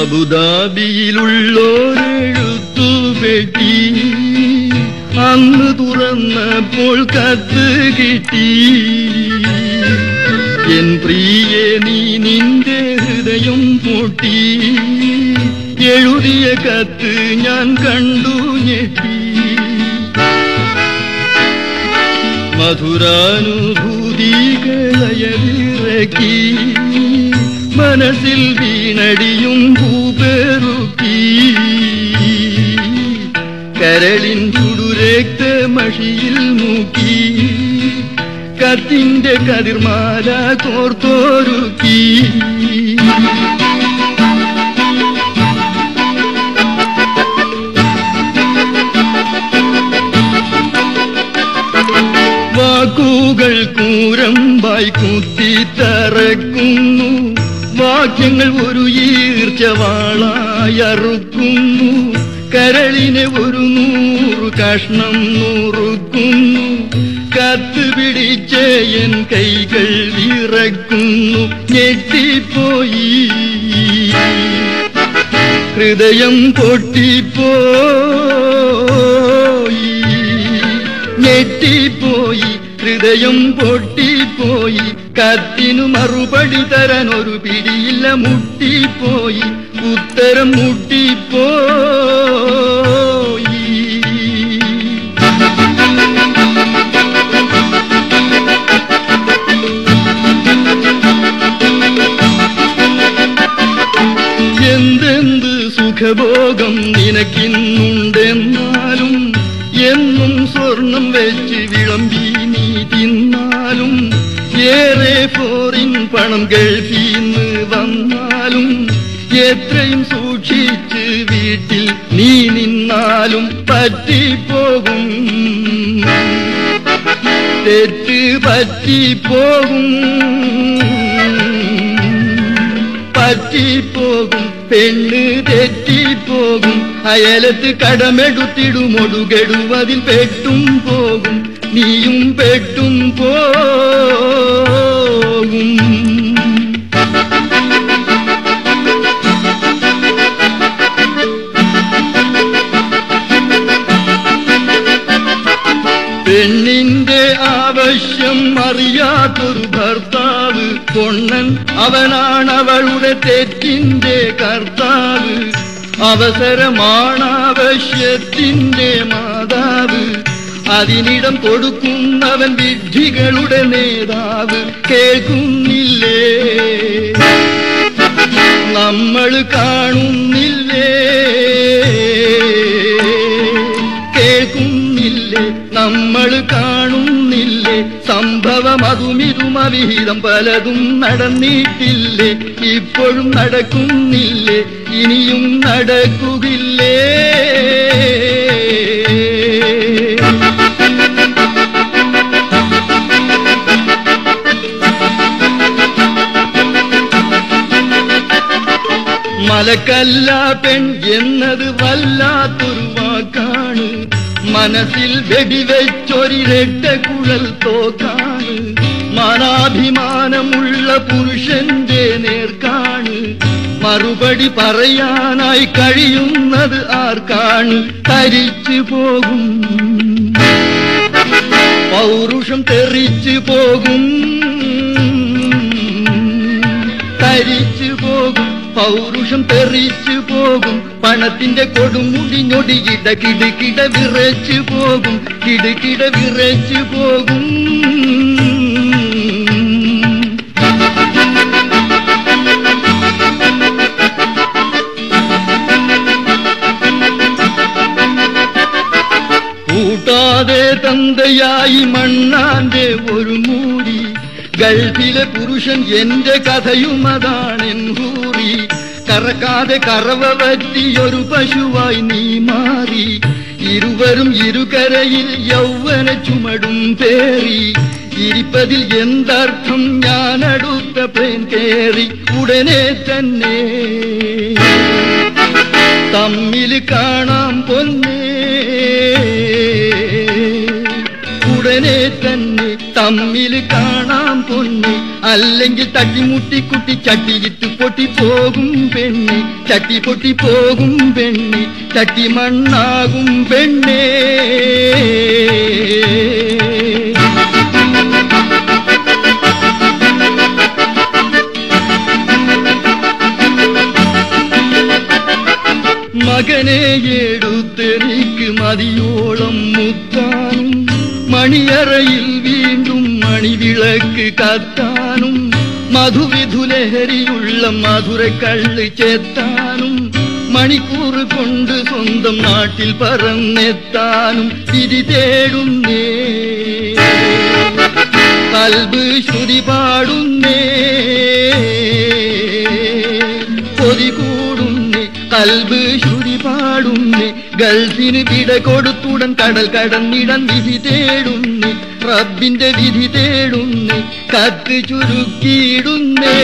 അബുദാബിയിലുള്ളോരെഴുത്തു പെട്ടി അന്ന് തുറന്നപ്പോൾ കത്ത് കിട്ടി. എൻ പ്രിയെ നീ നിന്റെ ഹൃദയം പൊട്ടി. എഴുതിയ കത്ത് ഞാൻ കണ്ടു ഞെട്ടി. മധുരാനുഭൂതികളയവിറക്കി. മനസ്സിൽ വീണടിയും ഭൂപേറുക്കി. കരളിൻ ചുടുരക്ത മഷിയിൽ മൂക്കി. കത്തിന്റെ കതിർമാല കോർത്തോരുക്കി. വാക്കുകൾ കൂരമ്പായി കുത്തിത്തറക്കുന്നു വാക്യങ്ങൾ ഒരു ഈർച്ചവാളായി അറുക്കുന്നു കരളിനെ ഒരു നൂറ് കഷ്ണം നുറുക്കുന്നു. കത്ത് പിടിച്ച് എൻ കൈകൾ വിറക്കുന്നു. ഞെട്ടിപ്പോയി. ഹൃദയം പൊട്ടിപ്പോയി. ഞെട്ടിപ്പോയി. ഹൃദയം പൊട്ടിപ്പോയി. കത്തിനു മറുപടി തരാൻ ഒരു പിടിയില്ല മുട്ടിപ്പോയി. ഉത്തരം മുട്ടിപ്പോയി. എന്തെന്ത് സുഖഭോഗം നിനക്കിന്നുണ്ടെന്നാലും എന്നും സ്വർണം വെച്ച് വിളമ്പി നീ തിന്നാലും ഏറെ പോറിൻ പണം ഗൾഫീന്ന് വന്നാലും എത്രയും സൂക്ഷിച്ച് വീട്ടിൽ നീ നിന്നാലും പറ്റിപ്പോകും. തെറ്റ് പറ്റിപ്പോകും. പറ്റിപ്പോകും. പെണ്ണ് തെറ്റിപ്പോകും. അയലത്ത് കടമെടുത്തിടുമൊടുകെടുവതിൽ പെട്ടും പോകും. നീയും പെട്ടും പോകും പെണ്ണിന്റെ ആവശ്യം അറിയാത്തൊരു ഭർത്താവ് പൊണ്ണൻ. അവനാണ് അവളുടെ തെറ്റിന്റെ കർത്താവ്. അവസരമാണ് ആവശ്യത്തിന്റെ മാതാവ്. അതിനിടം കൊടുക്കുന്നവൻ വിഡ്ഢികളുടെ നേതാവ് കേൾക്കുന്നില്ലേ? നമ്മൾ കാണുന്നില്ലേ? കേൾക്കുന്നില്ലേ? നമ്മൾ കാണുന്നില്ലേ? സംഭവം അതുമിതും അവിഹിതം പലതും നടന്നിട്ടില്ലേ? ഇപ്പോഴും നടക്കുന്നില്ലേ? ഇനിയും നടക്കുകില്ലേ മലക്കല്ല പെൺ എന്നത് വല്ലാത്തൊരു വാക്കാണ്. മനസ്സിൽ വെടിവെച്ചൊരിരട്ട കുഴൽ തോക്കാണ്. മാനാഭിമാനമുള്ള പുരുഷന്റെ നേർക്കാണ്. മറുപടി പറയാനായി കഴിയുന്നത് ആർക്കാണ്? തരിച്ചു പോകും. പൗരുഷം തെറിച്ചു പോകും. തരിച്ചു പോകും. പൗരുഷം തെറിച്ചു പോകും. പണത്തിന്റെ കൊടുമുടി ഞൊടിയിട കിടുകിട വിറച്ചു പോകും. കിടുകിട വിറച്ചു പോകും. കൂട്ടാതെ തന്തയായി മണ്ണാന്റെ ഒരു മൂടി ഗൾഫിലെ പുരുഷൻ എന്റെ കഥയും അതാണെൻ ഹൂറി. കറക്കാതെ കറവ പറ്റിയൊരു പശുവായി നീ മാറി. ഇരുവരും ഇരുകരയിൽ യൗവന ചുമടും പേറി. ഇരിപ്പതിൽ എന്തർത്ഥം ഞാൻ അടുത്ത പേൻ കേറി. ഉടനെ തന്നെ തമ്മിൽ കാണാം പൊന്നേ. ഉടനെ തന്നെ തമ്മിൽ കാണാം പൊന്നെ അല്ലെങ്കിൽ തട്ടിമുട്ടി കുട്ടി ചട്ടിയിട്ട് പൊട്ടി പോകും പെണ്ണെ. ചട്ടി പൊട്ടി പോകും പെണ്ണെ. ചട്ടി മണ്ണാകും പെണ്ണേ. മകനെ എടുത്തെനിക്ക് മതിയോളം മുത്താനും മണിയറയിൽ വീണ്ടും മണിവിളക്ക് കത്താനും മധുവിധുലഹരിയുള്ള മധുരക്കള്ള് ചെത്താനും മണിക്കൂർ കൊണ്ട് സ്വന്തം നാട്ടിൽ പറന്നെത്താനും തിരി തേടുന്നേ. കൽബ് ശ്രുതി പാടുന്നേ. കൊതി കൂടുന്നേ. കൽബ് ശ്രുതി പാടുന്നേ. ഗൾഫിന് പിട കൊടുത്തുടൻ കടൽ കടന്നിടൻ വിധി തേടുന്നേ. റബ്ബിന്റെ വിധി തേടുന്നേ കത്ത് ചുരുക്കിയിടുന്നേ.